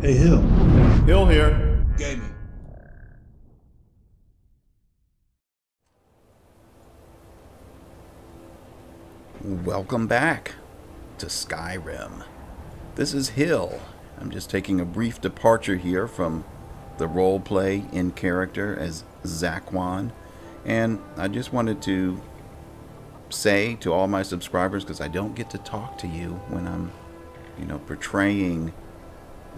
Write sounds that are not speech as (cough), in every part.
Hey, Hill. Hill here. Gaming. Welcome back to Skyrim. This is Hill. I'm just taking a brief departure here from the role play in character as Xakhwan, and I just wanted to say to all my subscribers because I don't get to talk to you when I'm, you know, portraying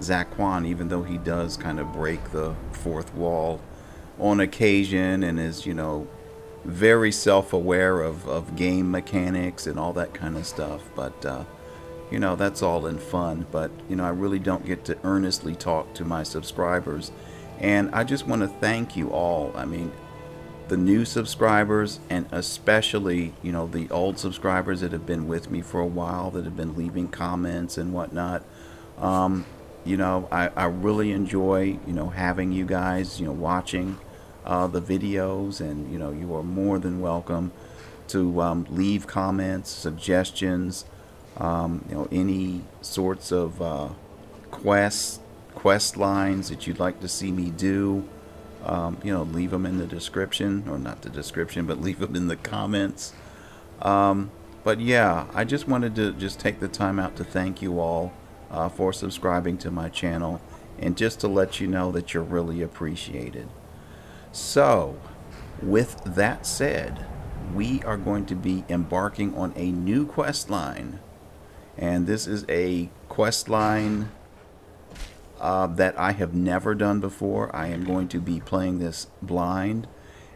Xakhwan, even though he does kind of break the fourth wall on occasion and is, you know, very self-aware of, of game mechanics and all that kind of stuff. But uh, you know that's all in fun. But you know I really don't get to earnestly talk to my subscribers. And I just want to thank you all. I mean the new subscribers and especially you know the old subscribers that have been with me for a while that have been leaving comments and whatnot um, you know I, I really enjoy you know having you guys you know watching uh, the videos, and you know you are more than welcome to um, leave comments, suggestions, um, you know any sorts of uh, quests, quest lines that you'd like to see me do. Um, you know, leave them in the description, or not the description, but (laughs) leave them in the comments. Um, but yeah, I just wanted to just take the time out to thank you all uh, for subscribing to my channel, and just to let you know that you're really appreciated. So, with that said, we are going to be embarking on a new quest line. And this is a quest line uh, that I have never done before. I am going to be playing this blind.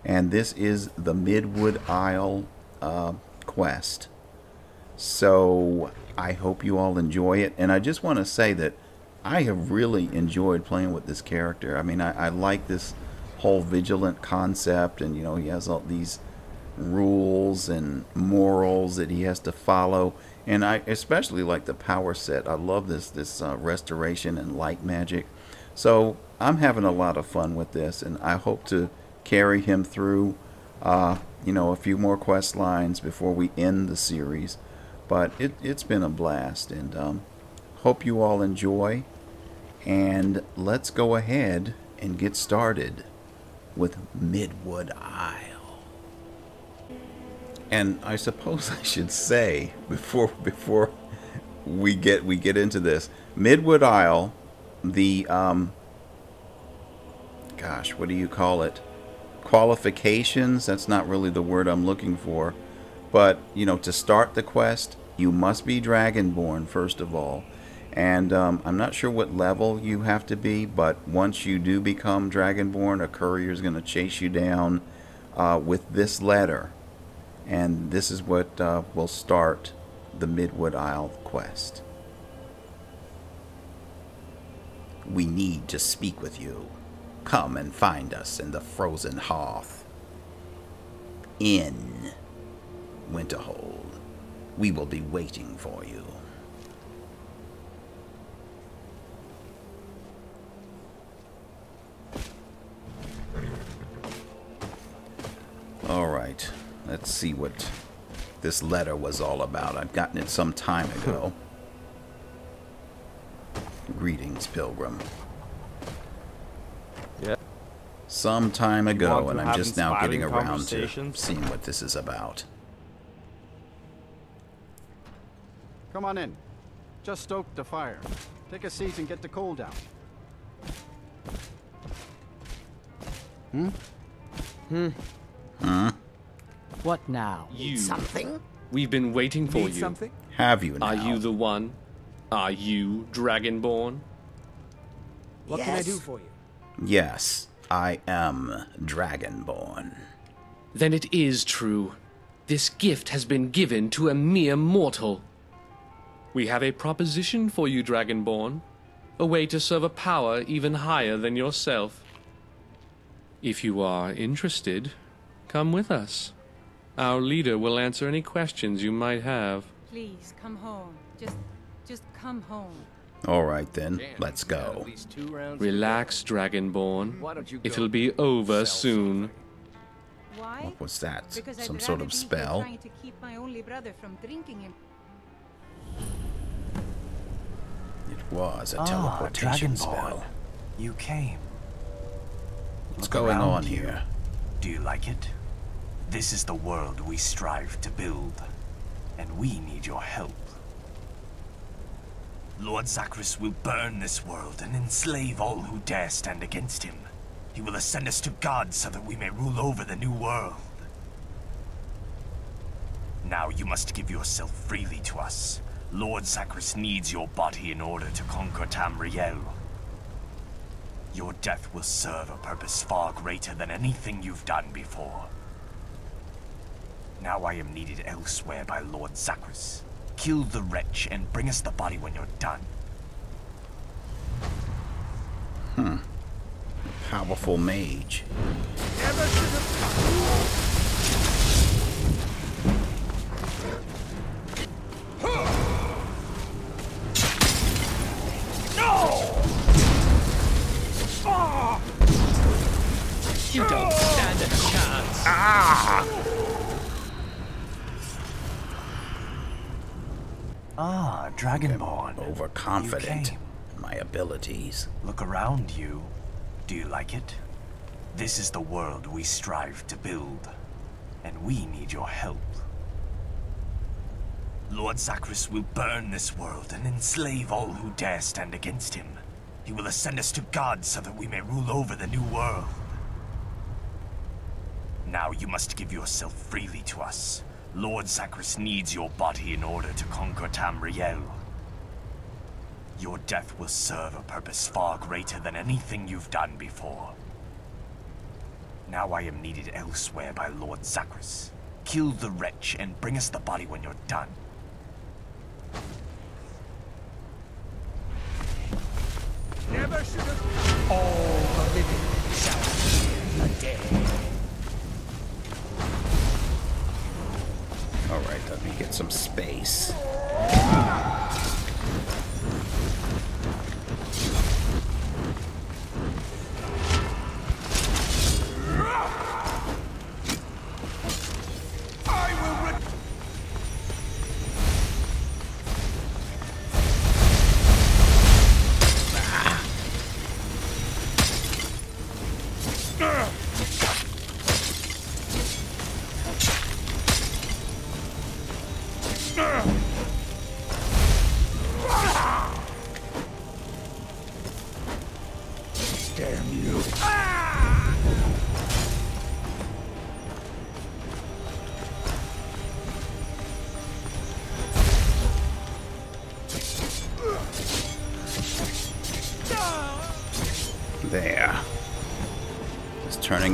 And this is the Midwood Isle uh, quest. So, I hope you all enjoy it. And I just want to say that I have really enjoyed playing with this character. I mean, I, I like this whole vigilant concept and you know he has all these rules and morals that he has to follow and I especially like the power set I love this this uh, restoration and light magic so I'm having a lot of fun with this and I hope to carry him through uh, you know a few more quest lines before we end the series but it, it's been a blast and um, hope you all enjoy and let's go ahead and get started with Midwood Isle. And I suppose (laughs) I should say before before we get we get into this, Midwood Isle, the um, gosh, what do you call it? Qualifications. That's not really the word I'm looking for, but you know, to start the quest, you must be Dragonborn first of all and um, I'm not sure what level you have to be, but once you do become Dragonborn, a courier is going to chase you down uh, with this letter. And this is what uh, will start the Midwood Isle quest. We need to speak with you. Come and find us in the frozen hearth. In Winterhold. We will be waiting for you. Alright, let's see what this letter was all about. I've gotten it some time ago. Greetings, Pilgrim. Yeah. Some time ago, and I'm just now getting around to seeing what this is about. Come on in. Just stoked the fire. Take a seat and get the coal down. Hmm? Hmm. Huh? What now? You. Something? We've been waiting for Need you. something? Have you now? Are you the one? Are you Dragonborn? What can I do for you? Yes, I am Dragonborn. Then it is true. This gift has been given to a mere mortal. We have a proposition for you, Dragonborn. A way to serve a power even higher than yourself. If you are interested, come with us. Our leader will answer any questions you might have. Please come home. Just, just come home. Alright then, let's go. Relax, Dragonborn. Why don't you It'll be over soon. Why? What was that? Because I'd Some sort rather of be here spell? Was a Ah, teleportation Dragonborn. spell. You came. What's Look going on you. here? Do you like it? This is the world we strive to build, and we need your help. Lord Zahkris will burn this world and enslave all who dare stand against him. He will ascend us to God so that we may rule over the new world. Now you must give yourself freely to us. Lord Zahkris needs your body in order to conquer Tamriel. Your death will serve a purpose far greater than anything you've done before. Now I am needed elsewhere by Lord Zahkris. Kill the wretch and bring us the body when you're done. Hmm. Powerful mage. You don't stand a chance. Ah, Dragonborn. Overconfident You came. in my abilities. Look around you. Do you like it? This is the world we strive to build, and we need your help. Lord Zahkris will burn this world and enslave all who dare stand against him. He will ascend us to God so that we may rule over the new world. Now you must give yourself freely to us. Lord Zahkris needs your body in order to conquer Tamriel. Your death will serve a purpose far greater than anything you've done before. Now I am needed elsewhere by Lord Zahkris. Kill the wretch and bring us the body when you're done. Alright, let me get some space.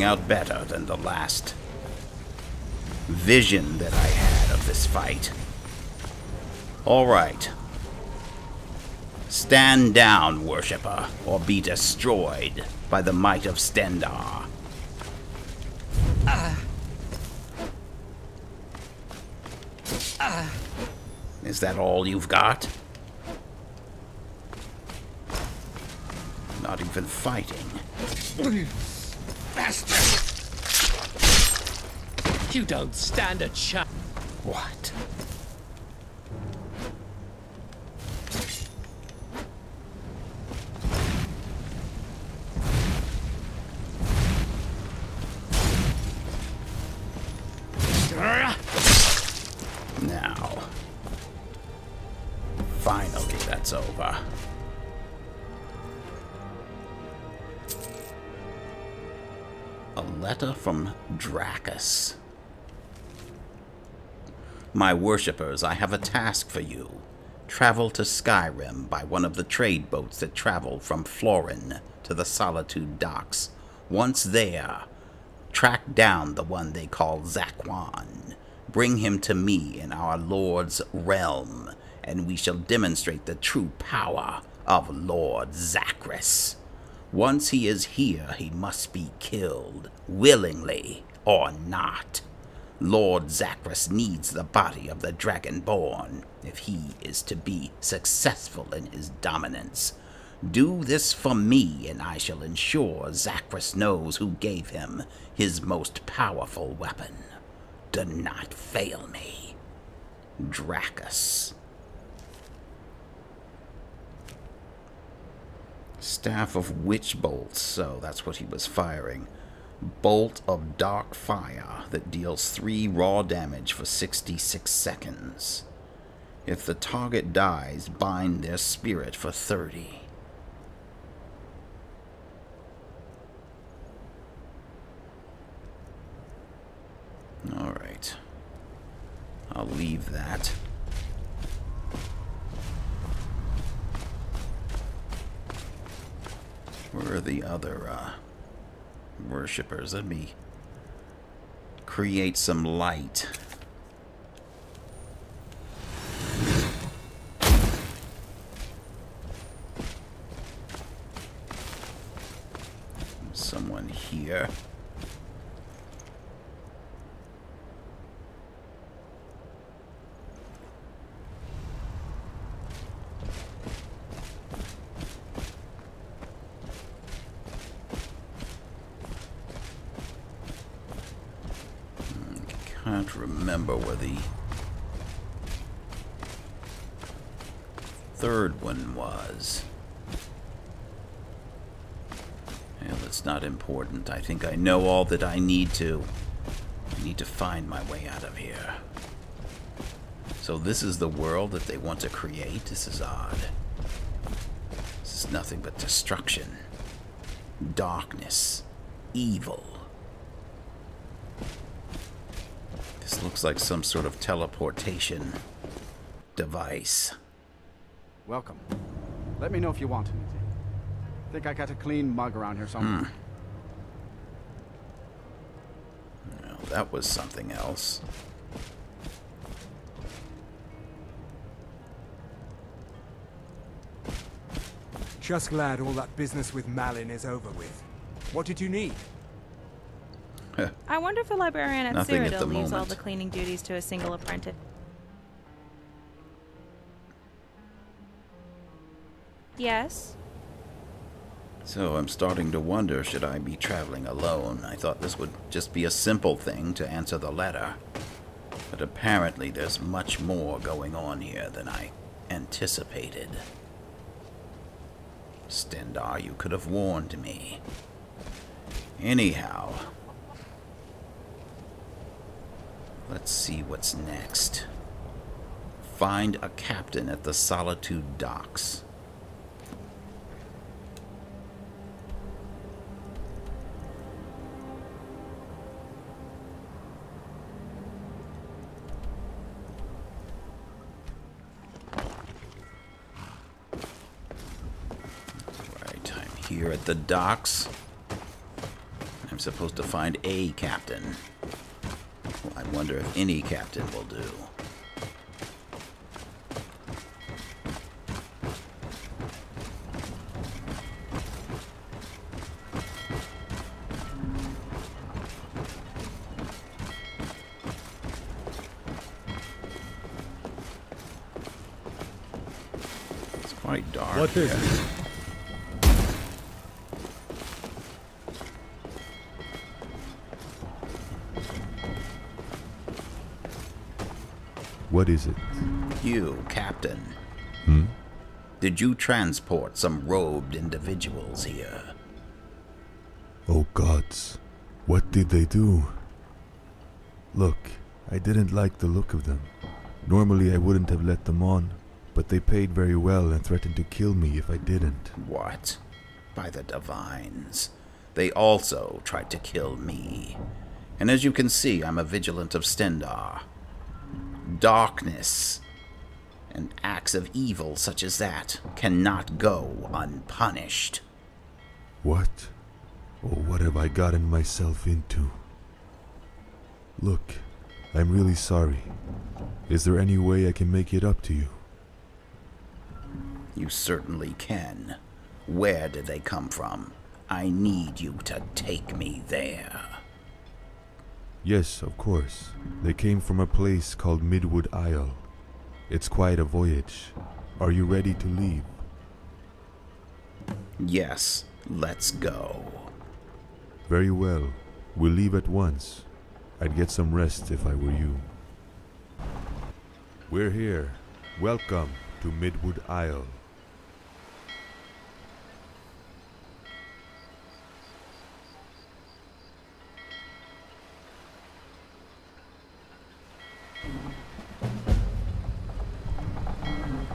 Turning out better than the last vision that I had of this fight. Alright. Stand down, worshipper, or be destroyed by the might of Stendarr. Ah. Ah. Is that all you've got? Not even fighting. Mm. You don't stand a chance. What? Now. Finally, that's over. A letter from Dracus. My worshippers, I have a task for you. Travel to Skyrim by one of the trade boats that travel from Florin to the Solitude docks. Once there, track down the one they call Xakhwan. Bring him to me in our Lord's realm, and we shall demonstrate the true power of Lord Zahkris. Once he is here, he must be killed, willingly or not. Lord Zahkris needs the body of the Dragonborn if he is to be successful in his dominance. Do this for me, and I shall ensure Zahkris knows who gave him his most powerful weapon. Do not fail me. Dracus. Staff of Witch Bolts, so that's what he was firing. Bolt of Dark Fire that deals 3 raw damage for 66 seconds. If the target dies, bind their spirit for 30. Alright. I'll leave that. Where are the other uh, worshippers? Let me create some light. Someone here. can't remember where the third one was. Well, it's not important. I think I know all that I need to. I need to find my way out of here. So this is the world that they want to create? This is odd. This is nothing but destruction. Darkness. Evil. This looks like some sort of teleportation device. Welcome. Let me know if you want anything. Think I got a clean mug around here somewhere. Well, that was something else. Just glad all that business with Malin is over with. What did you need? (laughs) I wonder if the librarian at Nothing at Cyrodiil the leaves all the cleaning duties to a single apprentice. Yes? So I'm starting to wonder should I be traveling alone? I thought this would just be a simple thing to answer the letter. But apparently there's much more going on here than I anticipated. Stendarr, you could have warned me. Anyhow, let's see what's next. Find a captain at the Solitude Docks. Here at the docks. I'm supposed to find a captain. Well, I wonder if any captain will do. It's quite dark. What is here. What is it? You, Captain. Hmm? Did you transport some robed individuals here? Oh gods, what did they do? Look, I didn't like the look of them. Normally I wouldn't have let them on, but they paid very well and threatened to kill me if I didn't. What? By the divines. They also tried to kill me. And as you can see, I'm a vigilant of Stendarr. Darkness and acts of evil such as that cannot go unpunished. What? Oh, what have I gotten myself into? Look, I'm really sorry. Is there any way I can make it up to you? You certainly can. Where did they come from? I need you to take me there. Yes, of course. They came from a place called Midwood Isle. It's quite a voyage. Are you ready to leave? Yes, let's go. Very well. We'll leave at once. I'd get some rest if I were you. We're here. Welcome to Midwood Isle.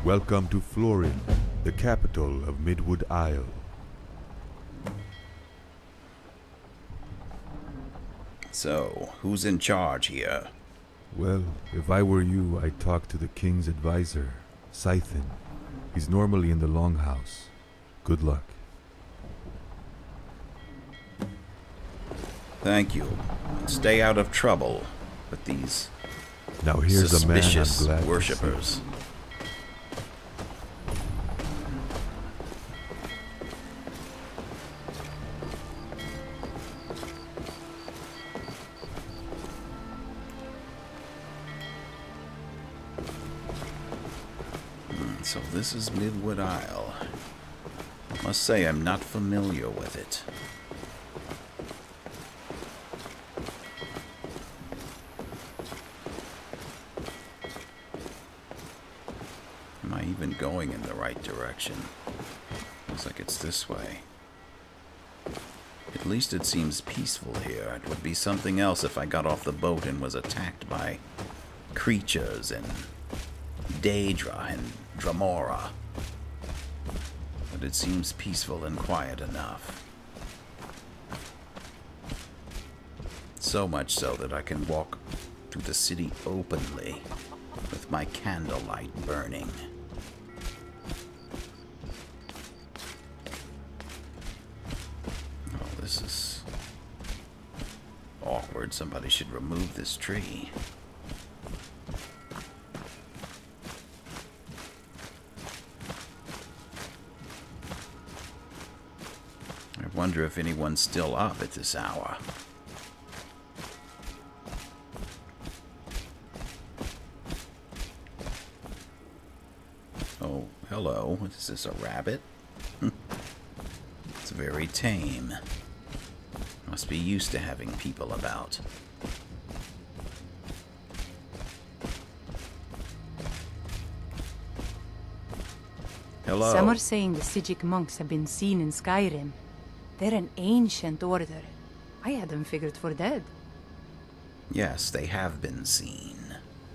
Welcome to Florin, the capital of Midwood Isle. So, who's in charge here? Well, if I were you, I'd talk to the king's advisor, Scythen. He's normally in the Longhouse. Good luck. Thank you. Stay out of trouble with these Now here's a man I'm suspicious glad worshippers. Hmm, so this is Midwood Isle. Must say I'm not familiar with it. Am I even going in the right direction? Looks like it's this way. At least it seems peaceful here. It would be something else if I got off the boat and was attacked by creatures and Daedra and Dremora. But it seems peaceful and quiet enough. So much so that I can walk through the city openly with my candlelight burning. Oh, this is awkward. Somebody should remove this tree. I wonder if anyone's still up at this hour. Oh, hello. Is this a rabbit? (laughs) it's very tame. Must be used to having people about. Hello. Some are saying the Psijic monks have been seen in Skyrim. They're an ancient order. I had them figured for dead. Yes, they have been seen.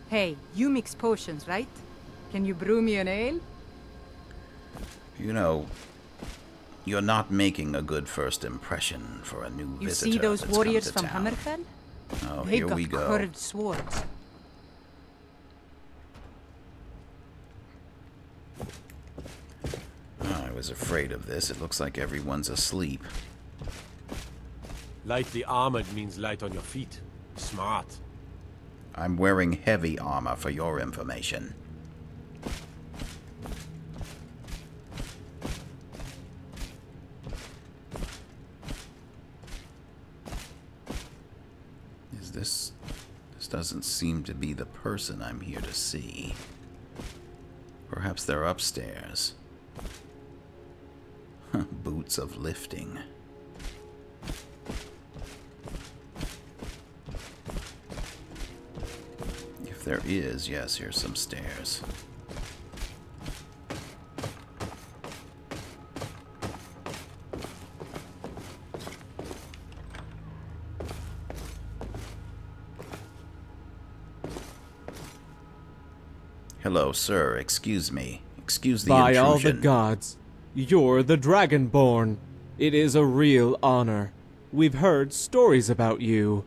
Hey, you mix potions, right? Can you brew me an ale? You know, you're not making a good first impression for a new You visitor see those warriors from. Hammerfell? Oh, They've here got we go. curved swords. Oh, I was afraid of this. It looks like everyone's asleep. Lightly armored means light on your feet. Smart. I'm wearing heavy armor for your information. Is this... This doesn't seem to be the person I'm here to see. Perhaps they're upstairs. Of lifting. If there is, yes, here's some stairs. Hello, sir. Excuse me. Excuse the By all the gods, you're the Dragonborn. It is a real honor. We've heard stories about you.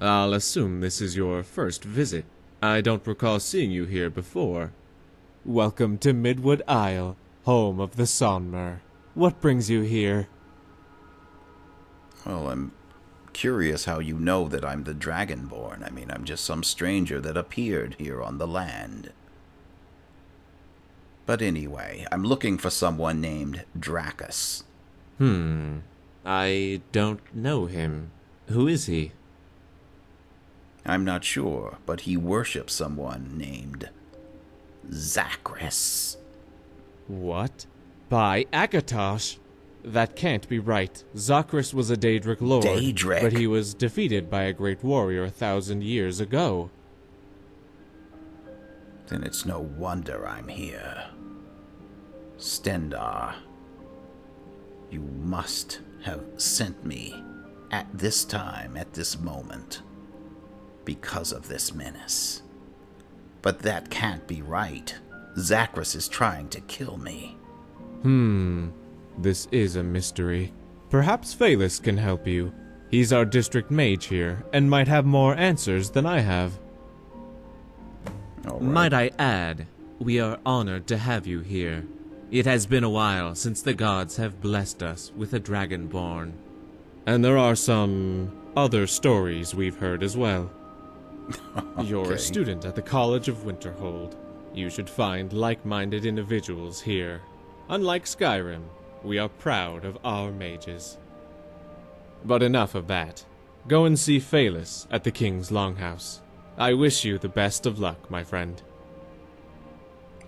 I'll assume this is your first visit. I don't recall seeing you here before. Welcome to Midwood Isle, home of the Sonmer. What brings you here? Well, I'm curious how you know that I'm the Dragonborn. I mean, I'm just some stranger that appeared here on the land. But anyway, I'm looking for someone named Dracus. Hmm. I don't know him. Who is he? I'm not sure, but he worships someone named Zahkris. What? By Akatosh? That can't be right. Zahkris was a Daedric lord, Daedric? but he was defeated by a great warrior a thousand years ago. Then it's no wonder I'm here. Stendarr, you must have sent me at this time, at this moment. because of this menace. But that can't be right. Zahkris is trying to kill me. Hmm. This is a mystery. Perhaps Phelis can help you. He's our district mage here, and might have more answers than I have. Might I add, we are honored to have you here. It has been a while since the gods have blessed us with a dragonborn. And there are some other stories we've heard as well. (laughs) You're a student at the College of Winterhold. You should find like-minded individuals here. Unlike Skyrim, we are proud of our mages. But enough of that. Go and see Phelis at the King's Longhouse. I wish you the best of luck, my friend.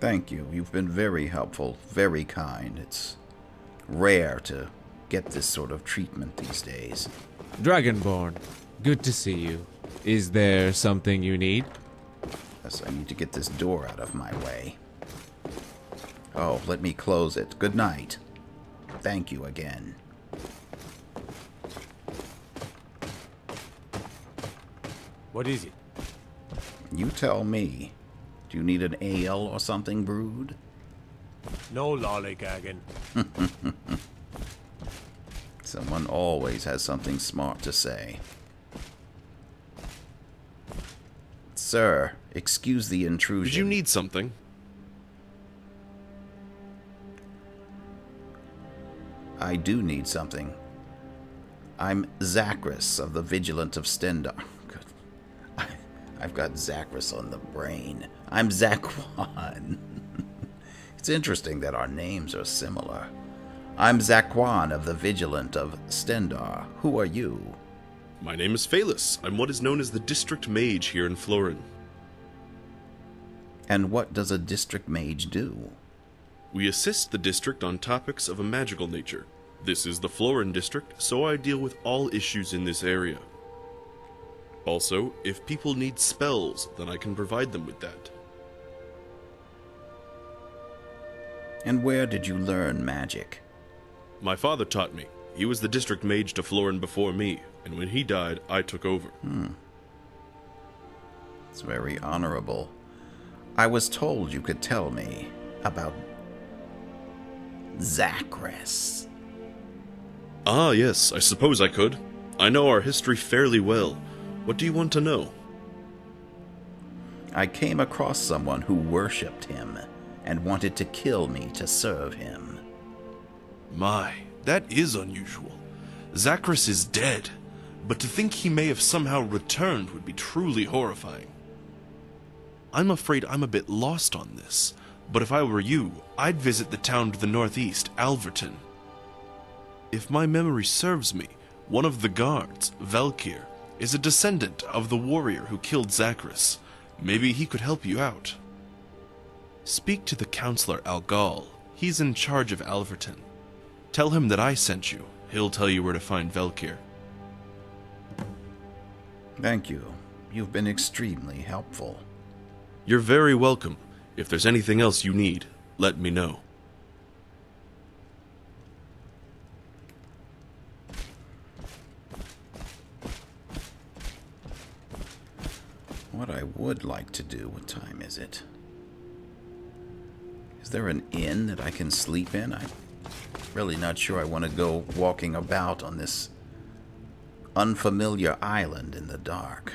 Thank you. You've been very helpful, very kind. It's rare to get this sort of treatment these days. Dragonborn, good to see you. Is there something you need? Yes, I need to get this door out of my way. Oh, let me close it. Good night. Thank you again. What is it? You tell me. Do you need an ale or something brewed? No lollygagging. (laughs) Someone always has something smart to say. Sir, excuse the intrusion. Did you need something? I do need something. I'm Zahkris of the Vigilant of Stendarr. I've got Zahkris on the brain. I'm Xakhwan. (laughs) (laughs) it's interesting that our names are similar. I'm Xakhwan of the Vigilant of Stendarr. Who are you? My name is Phelis. I'm what is known as the District Mage here in Florin. And what does a district mage do? We assist the district on topics of a magical nature. This is the Florin district, so I deal with all issues in this area. Also, if people need spells, then I can provide them with that. And where did you learn magic? My father taught me. He was the district mage to Florin before me, and when he died, I took over. Hmm. It's very honorable. I was told you could tell me about Zahkris. Ah, yes, I suppose I could. I know our history fairly well. What do you want to know? I came across someone who worshipped him and wanted to kill me to serve him. My, that is unusual. Zahkris is dead, but to think he may have somehow returned would be truly horrifying. I'm afraid I'm a bit lost on this, but if I were you, I'd visit the town to the northeast, Alverton. If my memory serves me, one of the guards, Velkir, is a descendant of the warrior who killed Zahkris. Maybe he could help you out. Speak to the counselor Algal. He's in charge of Alverton. Tell him that I sent you. He'll tell you where to find Velkir. Thank you. You've been extremely helpful. You're very welcome. If there's anything else you need, let me know. What I would like to do, what time is it? Is there an inn that I can sleep in? I'm really not sure I want to go walking about on this unfamiliar island in the dark.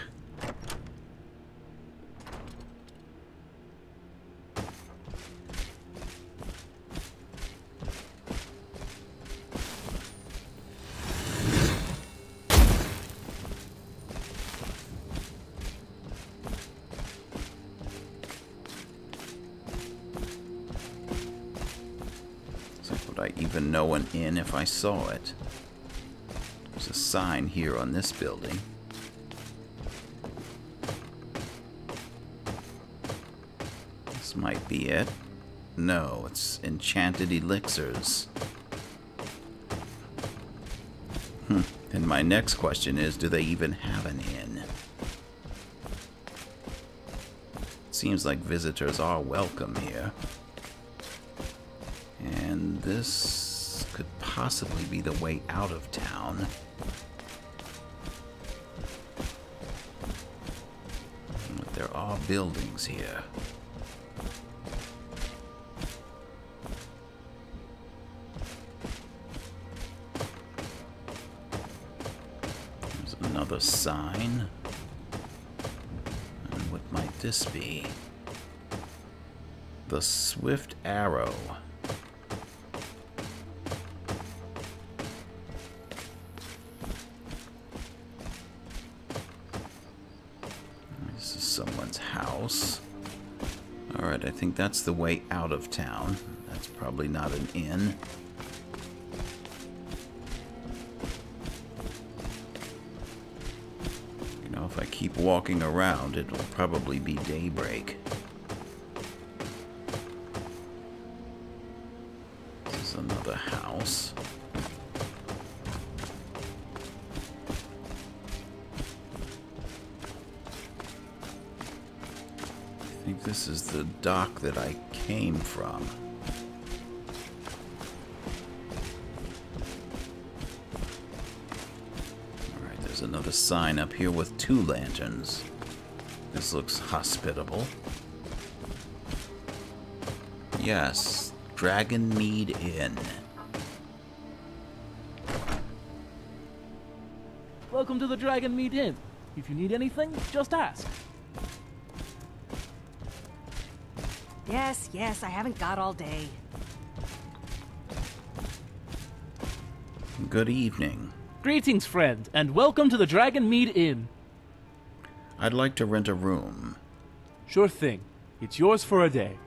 If I saw it? There's a sign here on this building. This might be it. No, it's enchanted elixirs. Hmm. And my next question is, do they even have an inn? Seems like visitors are welcome here. And this possibly be the way out of town. there are buildings here. There's another sign. And what might this be? The Swift Arrow. Think that's the way out of town. That's probably not an inn. You know, if I keep walking around, it will probably be daybreak. This is another house. This is the dock that I came from. Alright, there's another sign up here with two lanterns. This looks hospitable. Yes, Dragonmead Inn. Welcome to the Dragonmead Inn. If you need anything, just ask. Yes, yes, I haven't got all day. Good evening. Greetings, friend, and welcome to the Dragonmead Inn. I'd like to rent a room. Sure thing. It's yours for a day.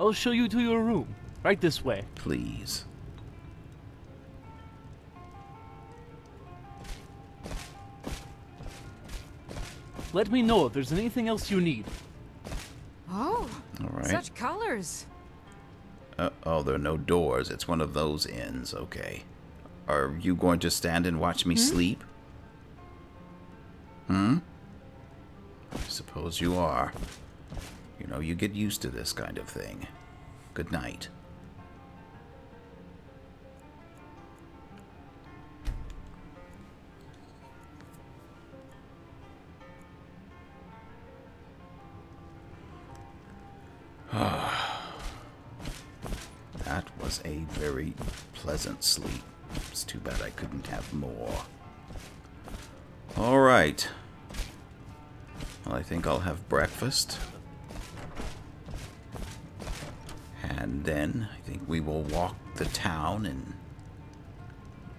I'll show you to your room. Right this way. Please. Let me know if there's anything else you need. Oh, All right. such colors. Uh, oh, there are no doors. It's one of those inns. Okay. Are you going to stand and watch me Hmm? sleep? Hmm? I suppose you are. You know, you get used to this kind of thing. Good night. Very pleasant sleep. It's too bad I couldn't have more. All right. Well, I think I'll have breakfast. And then I think we will walk the town and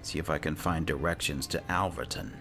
see if I can find directions to Alverton.